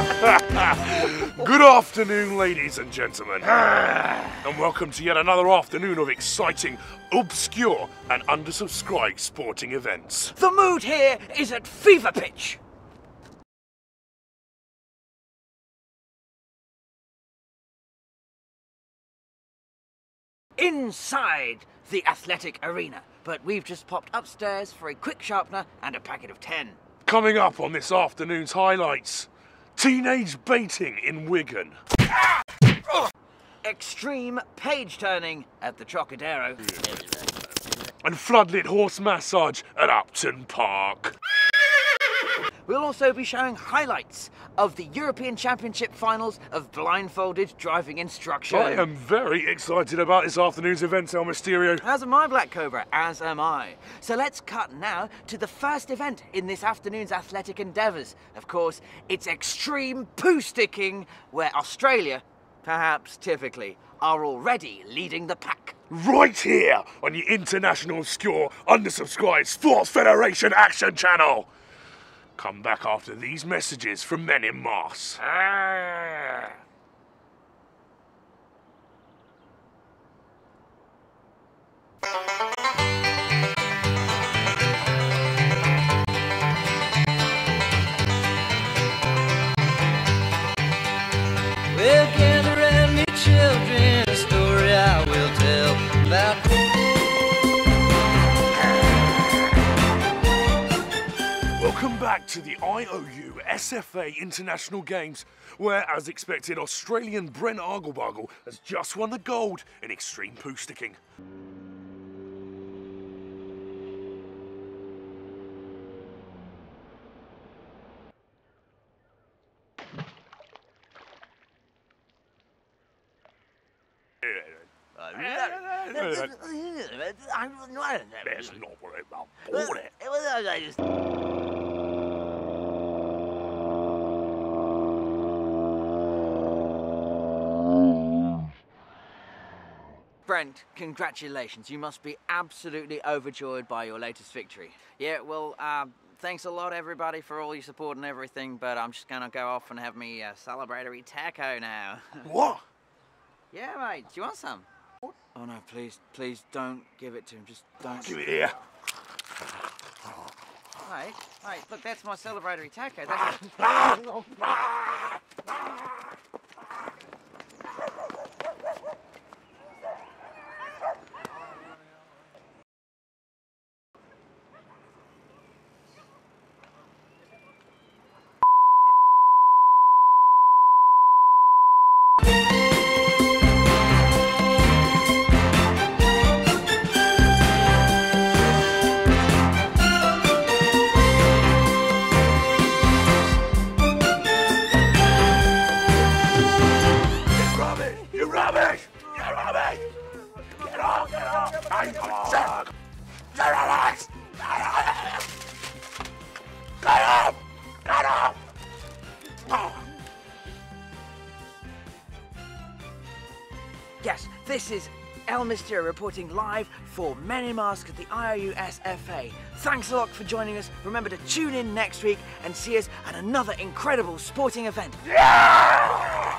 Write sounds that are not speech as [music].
[laughs] Good afternoon, ladies and gentlemen, [sighs] and welcome to yet another afternoon of exciting, obscure, and undersubscribed sporting events. The mood here is at fever pitch. Inside the athletic arena, but we've just popped upstairs for a quick sharpener and a packet of 10. Coming up on this afternoon's highlights teenage baiting in Wigan, Extreme page turning at the Trocadero. and floodlit horse massage at Upton Park. We'll also be showing highlights of the European Championship finals of blindfolded driving instruction. I am very excited about this afternoon's event, El Mysterio. As am I, Black Cobra, as am I. So let's cut now to the first event in this afternoon's athletic endeavours. Of course, it's extreme poo sticking, where Australia, perhaps typically, are already leading the pack. Right here on the International Obscure Undersubscribed Sports Federation Action Channel. Come back after these messages from men in Masks. Well, ah. Back to the IOU SFA International Games, where, as expected, Australian Brent Arglebargle has just won the gold in extreme poo sticking. There's not worry about all it. Brent, congratulations. You must be absolutely overjoyed by your latest victory. Yeah, well, uh, thanks a lot, everybody, for all your support and everything, but I'm just gonna go off and have me a celebratory taco now. [laughs] What? yeah, mate, do you want some? Oh no, please, please don't give it to him. Just don't. Give it here. Mate, mate, look, that's my celebratory taco. [laughs] That's... Ah! [laughs] Ah! Yes, this is El Mysterio reporting live for Men in Mask at the IOUSFA. Thanks a lot for joining us. Remember to tune in next week and see us at another incredible sporting event. Yeah!